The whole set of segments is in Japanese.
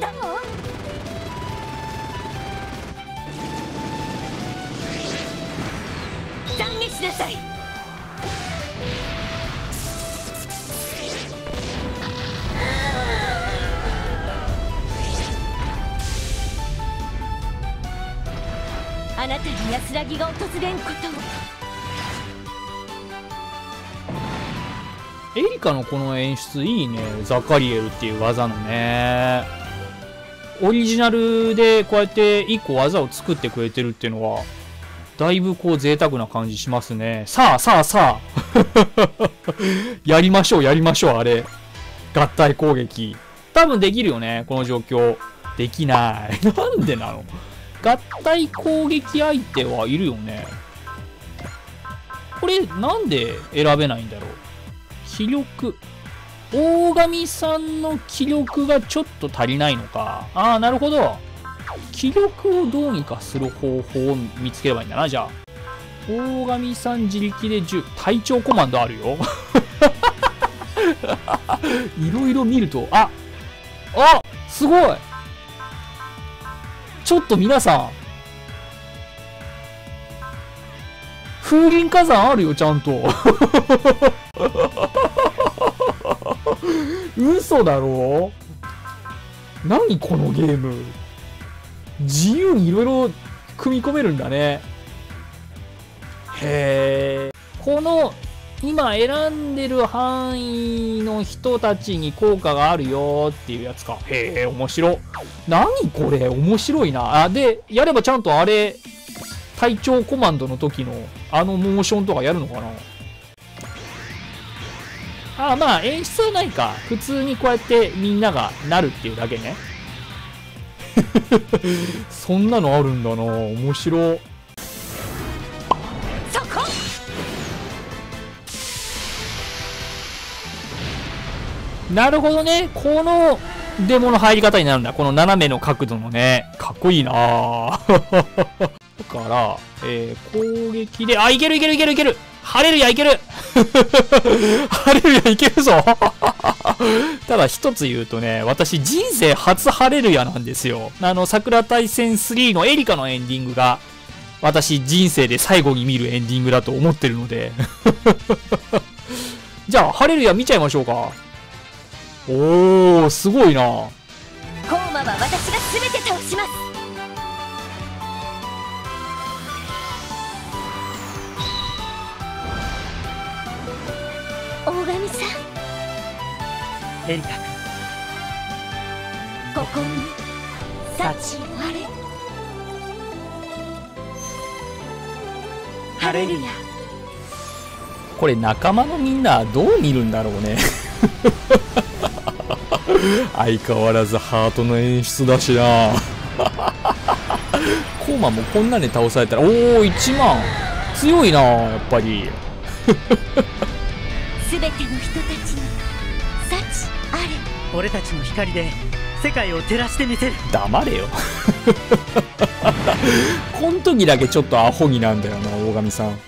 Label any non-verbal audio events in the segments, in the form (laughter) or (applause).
だわ懺悔しなさいあなたに安らぎが訪れんことをエリカのこの演出いいね。ザカリエルっていう技のね。オリジナルでこうやって1個技を作ってくれてるっていうのは、だいぶこう贅沢な感じしますね。さあさあさあ (laughs) やりましょうやりましょうあれ。合体攻撃。多分できるよね、この状況。できない。(laughs) なんでなの？合体攻撃相手はいるよね。これなんで選べないんだろう？気力。大神さんの気力がちょっと足りないのか。ああ、なるほど。気力をどうにかする方法を見つければいいんだな、じゃあ。大神さん自力で10。体調コマンドあるよ。(laughs) いろいろ見ると、ああすごいちょっと皆さん。風林火山あるよ、ちゃんと。(laughs) 嘘だろ？何このゲーム？自由にいろいろ組み込めるんだね。へえ。この今選んでる範囲の人たちに効果があるよっていうやつか。へえ、面白。何これ？面白いな。あ、で、やればちゃんとあれ、隊長コマンドの時のあのモーションとかやるのかな？あまあ演出はないか。普通にこうやってみんながなるっていうだけね。(laughs) そんなのあるんだな。面白。そこ。なるほどね。このデモの入り方になるんだ。この斜めの角度のね。かっこいいな。(laughs) だから、えー、攻撃であいけるいけるいけるいける晴れるやいける晴れるやいけるぞ (laughs) ただ一つ言うとね、私人生初ハレルヤなんですよ。あの、桜大戦3のエリカのエンディングが、私人生で最後に見るエンディングだと思ってるので。(laughs) じゃあ、ハレルヤ見ちゃいましょうか。おー、すごいな。コーマは私が全て倒します大神さん。エリカここに。幸あれ。ハレルヤ。これ仲間のみんなどう見るんだろうね。(laughs) 相変わらずハートの演出だしな。コーマもこんなんで倒されたらおお1万。強いなやっぱり。全ての人たちに幸あれ。俺たちの光で世界を照らしてみせる。黙れよ。こん時だけちょっとアホになんだよな大神さん。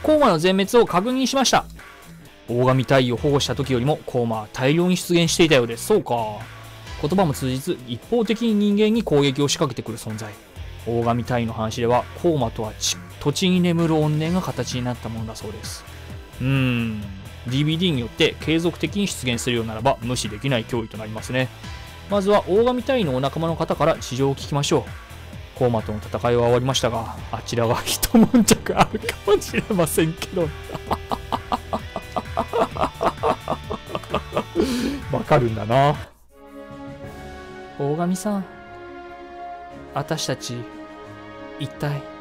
コーマの全滅を確認しました。大神隊を保護した時よりもコーマは大量に出現していたようです。そうか。言葉も通じず一方的に人間に攻撃を仕掛けてくる存在。大神隊の話ではコーマとはち土地に眠る怨念が形になったものだそうです。うーん DVD によって継続的に出現するようならば無視できない脅威となりますね。まずは大神隊員のお仲間の方から事情を聞きましょう。コーマとの戦いは終わりましたがあちらは一悶着あるかもしれませんけど。(laughs) わかるんだな。大神さん私たち一体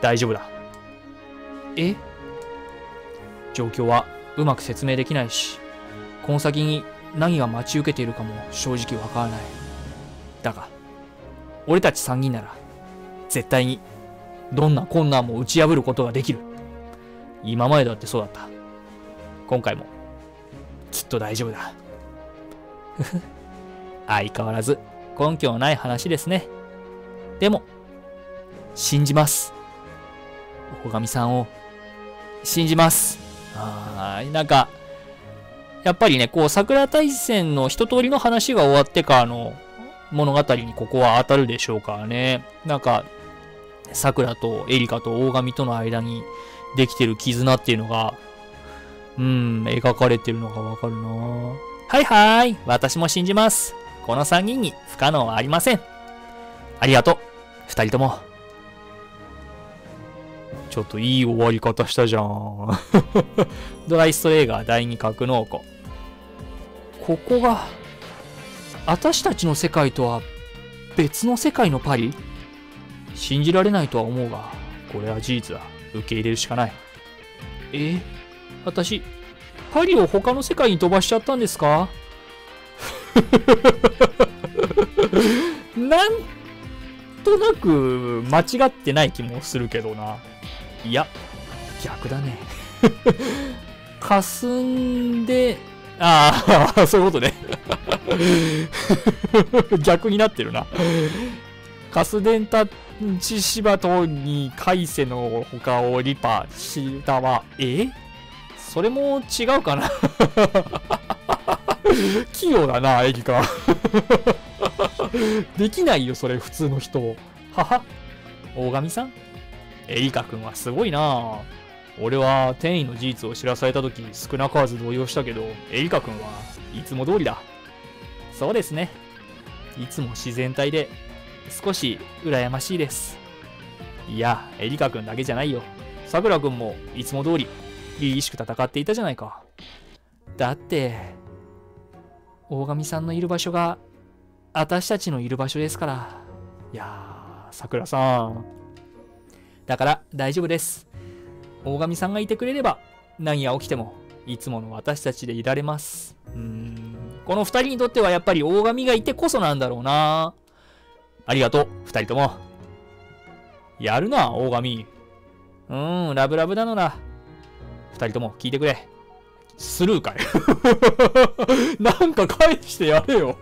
大丈夫だ。え？状況はうまく説明できないしこの先に何が待ち受けているかも正直わからない。だが俺たち3人なら絶対にどんな困難も打ち破ることができる。今までだってそうだった。今回もきっと大丈夫だ。ふふ。相変わらず根拠のない話ですね。でも信じます。大神さんを信じますあーなんかやっぱりね、こう、桜大戦の一通りの話が終わってからの物語にここは当たるでしょうからね。なんか、桜とエリカと大神との間にできてる絆っていうのが、うん、描かれてるのがわかるなはいはーい、私も信じます。この3人に不可能はありません。ありがとう、2人とも。ちょっといい終わり方したじゃん。(laughs) ドライストレーガー第二格納庫。ここが、私たちの世界とは別の世界のパリ？信じられないとは思うが、これは事実だ。受け入れるしかない。え私、パリを他の世界に飛ばしちゃったんですか？(laughs) なんとなく間違ってない気もするけどな。いや、逆だね。(laughs) 霞んで、ああ、(laughs) そういうことね。(laughs) 逆になってるな。カスデンタチシバトにカイセの他をリパシダは、え？それも違うかな器用だな、エリカ。できないよ、それ、普通の人。はは大神さん？エリカ君はすごいな俺は転移の事実を知らされた時少なからず動揺したけど、エリカ君はいつも通りだ。そうですね。いつも自然体で少し羨ましいです。いや、エリカ君だけじゃないよ。さくら君もいつも通り、凛々しく戦っていたじゃないか。だって、大神さんのいる場所が、私たちのいる場所ですから。いやー、さくらさん。だから大丈夫です。大神さんがいてくれれば、何が起きても、いつもの私たちでいられます。うん、この二人にとってはやっぱり大神がいてこそなんだろうな。ありがとう、二人とも。やるな、大神。うん、ラブラブなのだ。二人とも聞いてくれ。スルーかい (laughs) なんか返してやれよ。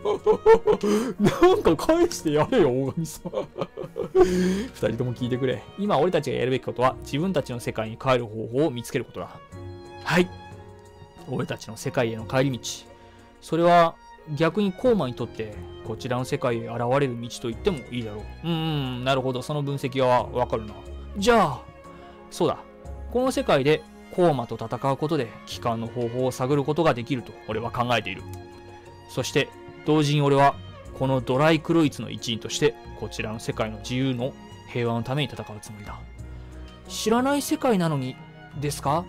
(laughs) なんか返してやれよ、大神さん。(laughs) 二人とも聞いてくれ。今俺たちがやるべきことは自分たちの世界に帰る方法を見つけることだ。はい。俺たちの世界への帰り道。それは逆にコーマにとってこちらの世界へ現れる道と言ってもいいだろう。うんうん、なるほど。その分析はわかるな。じゃあ、そうだ。この世界でコーマと戦うことで帰還の方法を探ることができると俺は考えている。そして、同時に俺はこのドライクロイツの一員としてこちらの世界の自由の平和のために戦うつもりだ。知らない世界なのにですか？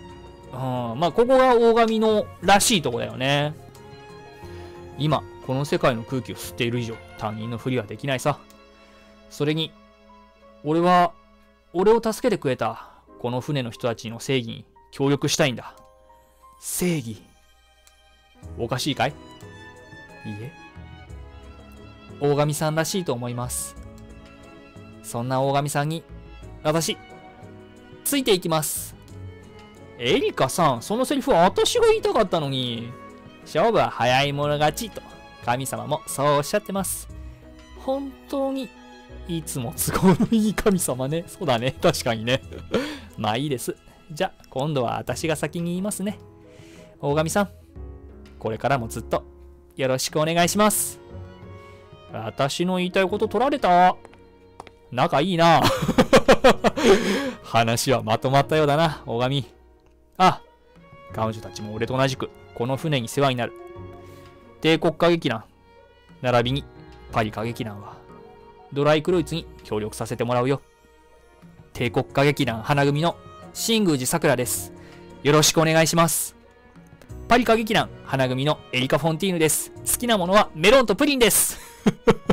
うん、まあここが大神のらしいとこだよね。今、この世界の空気を吸っている以上、他人のふりはできないさ。それに、俺は、俺を助けてくれた、この船の人たちの正義に協力したいんだ。正義。おかしいかい？いいえ。大神さんらしいと思います。そんな大神さんに、私、ついていきます。エリカさん、そのセリフは私が言いたかったのに。勝負は早い者勝ちと、神様もそうおっしゃってます。本当に、いつも都合のいい神様ね。そうだね。確かにね。(laughs) まあいいです。じゃ、今度は私が先に言いますね。大神さん、これからもずっとよろしくお願いします。私の言いたいこと取られた？仲いいな。(laughs) 話はまとまったようだな、大神。あ、彼女たちも俺と同じく、この船に世話になる。帝国歌劇団、並びにパリ歌劇団は、ドライクロイツに協力させてもらうよ。帝国歌劇団花組の新宮寺さくらです。よろしくお願いします。パリ歌劇団花組のエリカ・フォンティーヌです。好きなものはメロンとプリンです。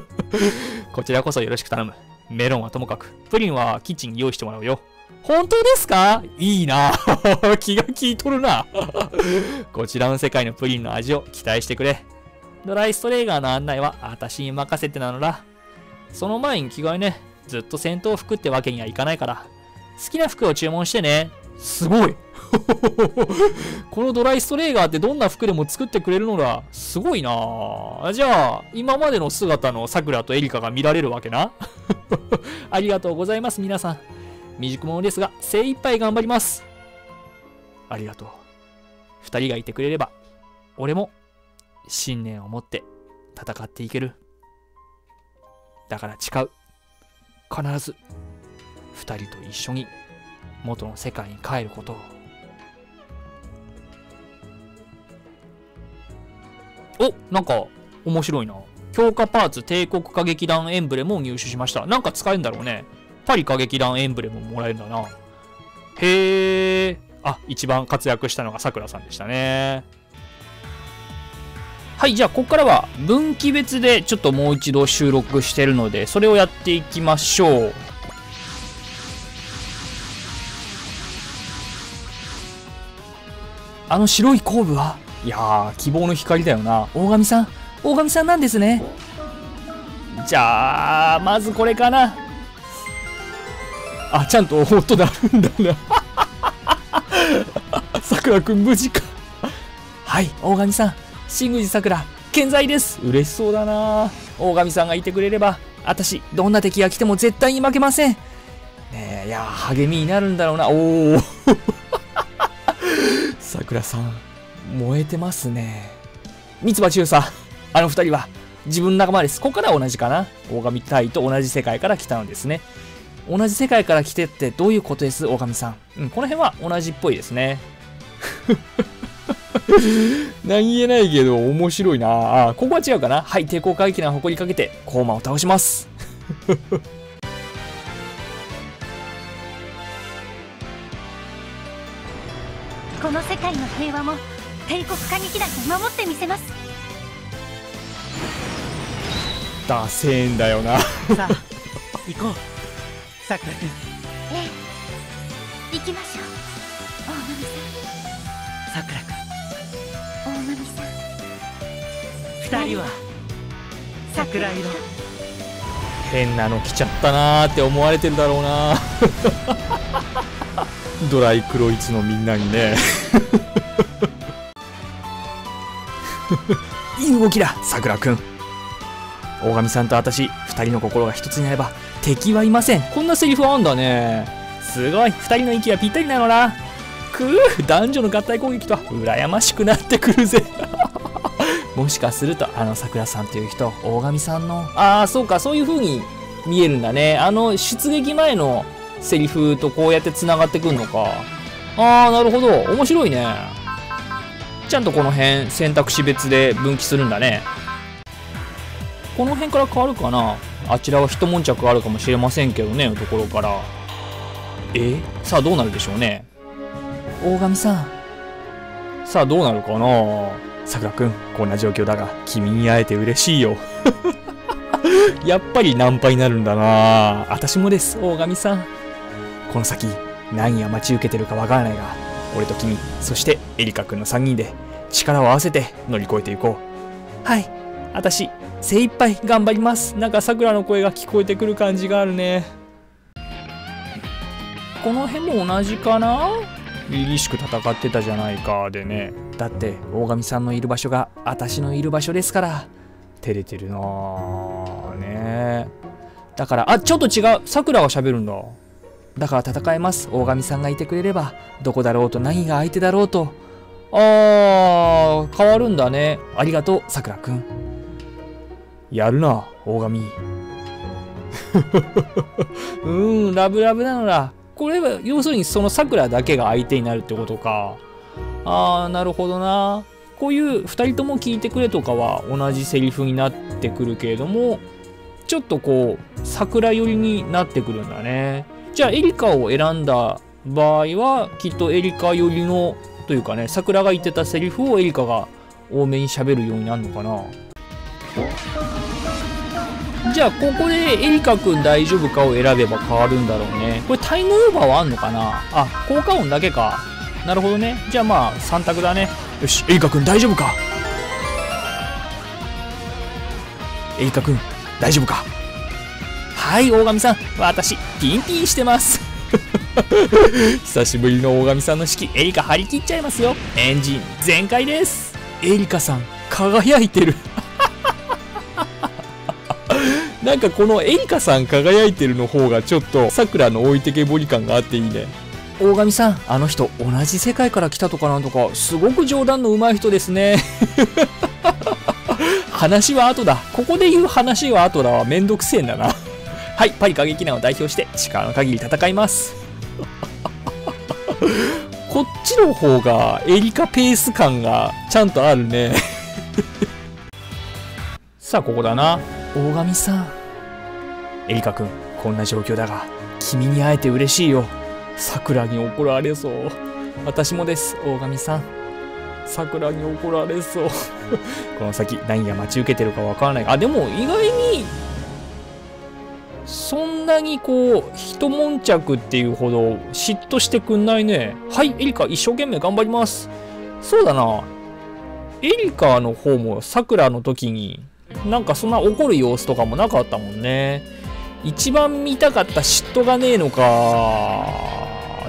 (laughs) こちらこそよろしく頼む。メロンはともかく、プリンはキッチンに用意してもらうよ。本当ですか？いいな (laughs) 気が利いとるな (laughs) こちらの世界のプリンの味を期待してくれ。ドライストレーガーの案内は私に任せてなのだ。その前に着替えね。ずっと戦闘服ってわけにはいかないから。好きな服を注文してね。すごい (laughs) このドライストレーガーってどんな服でも作ってくれるのだ。すごいなぁ。じゃあ、今までの姿のさくらとエリカが見られるわけな。(laughs) ありがとうございます、皆さん。未熟者ですが、精一杯頑張ります。ありがとう。二人がいてくれれば、俺も信念を持って戦っていけるだから誓う必ず二人と一緒に元の世界に帰ることを。おなんか面白いな。強化パーツ帝国歌劇団エンブレムを入手しました。なんか使えるんだろうね。パリ歌劇団エンブレムももらえるんだな。へえあ一番活躍したのがさくらさんでしたね。はいじゃあここからは分岐別でちょっともう一度収録してるのでそれをやっていきましょう。あの白い後部は？いやー希望の光だよな。大神さん？大神さんなんですね。じゃあまずこれかな。あちゃんと音鳴るんだな (laughs) さくらくん無事か。はい大神さん。新宮寺さくら健在です。嬉しそうだな。大神さんがいてくれれば私どんな敵が来ても絶対に負けません。ねえいや励みになるんだろうな。おおさくらさん燃えてますね。三葉中佐あの二人は自分の仲間です。ここからは同じかな。大神隊と同じ世界から来たのですね。同じ世界から来てってどういうことです？大神さん、うん、この辺は同じっぽいですね。(laughs) 何言えないけど面白いな。あここは違うかな。はい抵抗過激な誇りかけてコーマを倒します界の平和も帝国歌劇団が守ってみせます。ダセえんだよな。さあ行こう。さくら君ええ。行きましょう。大神さくら君さん。大神さん。二人は桜色。変なの来ちゃったなーって思われてるだろうなドライクロイツのみんなにね。(laughs) いい動きだ。さくらくん。大神さんと私二人の心が一つになれば敵はいません。こんなセリフあんだね。すごい。二人の息がぴったりなのなくぅ男女の合体攻撃とは羨ましくなってくるぜ。(laughs) もしかするとあの桜さんという人大神さんの。ああそうか。そういう風に見えるんだね。あの出撃前のセリフとこうやってつながってくんのか。ああなるほど。面白いね。ちゃんとこの辺選択肢別で分岐するんだね。この辺から変わるかな。あちらは一悶着あるかもしれませんけどねのところから。え？さあどうなるでしょうね。大神さん。さあどうなるかな。さくらくんこんな状況だが君に会えて嬉しいよ。(laughs) やっぱりナンパになるんだな。私もです。大神さんこの先何が待ち受けてるかわからないが俺と君そしてエリカくんの3人で力を合わせて乗り越えていこう。はい。私精一杯頑張ります。なんかさくらの声が聞こえてくる感じがあるね。この辺も同じかな？凛々しく戦ってたじゃないかでね。だって大神さんのいる場所が私のいる場所ですから照れてるなぁね。だからあちょっと違う。さくらが喋るんだだから戦えます。大神さんがいてくれればどこだろうと何が相手だろうと。あー変わるんだね。ありがとうさくらくん。やるな大神。(laughs) うーんラブラブなのだ。これは要するにそのさくらだけが相手になるってことか。あーなるほどな。こういう2人とも聞いてくれとかは同じセリフになってくるけれどもちょっとこう桜寄りになってくるんだねじゃあエリカを選んだ場合はきっとエリカ寄りのというかね桜が言ってたセリフをエリカが多めに喋るようになるのかな。じゃあここでエリカくん大丈夫かを選べば変わるんだろうね。これタイムオーバーはあんのかな？あ効果音だけか。なるほどね。じゃあまあ3択だね。よしエリカくん大丈夫か？エリカくん大丈夫か？はい大神さん私ピンピンしてます (laughs) 久しぶりの大神さんの式エリカ張り切っちゃいますよエンジン全開ですエリカさん輝いてる (laughs) なんかこのエリカさん輝いてるの方がちょっとさくらの置いてけぼり感があっていいね大神さん、あの人、同じ世界から来たとかなんとか、すごく冗談の上手い人ですね。(laughs) 話は後だ。ここで言う話は後だわ。めんどくせえんだな。はい、パリ過激団を代表して、力の限り戦います。(laughs) こっちの方が、エリカペース感がちゃんとあるね。(laughs) さあ、ここだな。大神さん。エリカ君、こんな状況だが、君に会えて嬉しいよ。桜に怒られそう。私もです、大神さん。桜に怒られそう。(laughs) この先何が待ち受けてるかわからない。あ、でも意外に、そんなにこう、一悶着っていうほど嫉妬してくんないね。はい、エリカ一生懸命頑張ります。そうだな。エリカの方も桜の時に、なんかそんな怒る様子とかもなかったもんね。一番見たかった嫉妬がねえのか。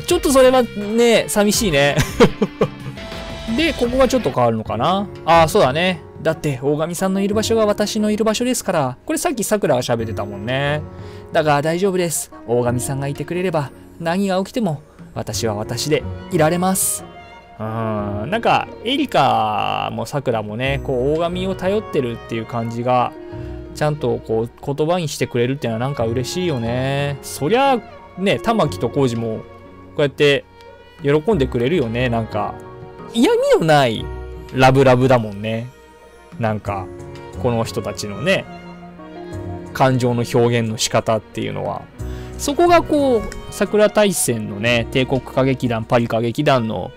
ちょっとそれはね、寂しいね。(laughs) で、ここがちょっと変わるのかな。ああ、そうだね。だって、大神さんのいる場所が私のいる場所ですから。これさっき桜が喋ってたもんね。だが大丈夫です。大神さんがいてくれれば、何が起きても、私は私でいられます。うん、なんか、エリカも桜もね、こう、大神を頼ってるっていう感じが、ちゃんとこう、言葉にしてくれるっていうのはなんか嬉しいよね。そりゃ、ね、玉木と浩二もこうやって喜んでくれるよね、なんか。嫌味のないラブラブだもんね。なんか、この人たちのね、感情の表現の仕方っていうのは。そこがこう、桜大戦のね、帝国歌劇団、パリ歌劇団の、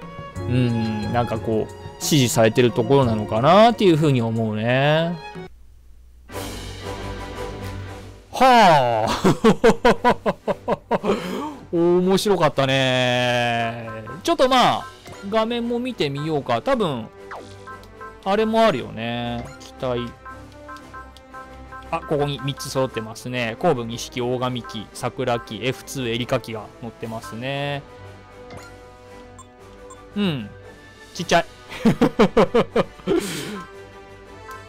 うん、なんかこう、支持されてるところなのかなっていうふうに思うね。はあ (laughs) 面白かったね。ちょっとまあ、画面も見てみようか。多分、あれもあるよね。機体。あ、ここに3つ揃ってますね。後部錦大神機、桜機、F2 エリカ機が乗ってますね。うん。ちっちゃい。(laughs)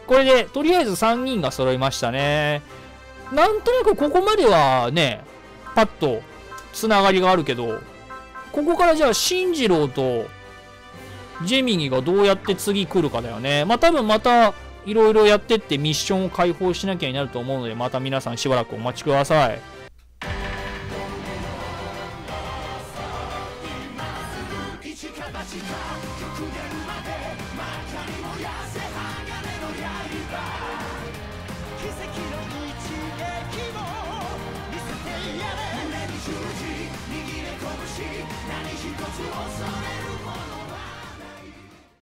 これで、とりあえず3人が揃いましたね。なんとなくここまではね、パッとつながりがあるけど、ここからじゃあ、進次郎と、ジェミニがどうやって次来るかだよね。まあ、多分また、いろいろやってってミッションを解放しなきゃになると思うので、また皆さんしばらくお待ちください。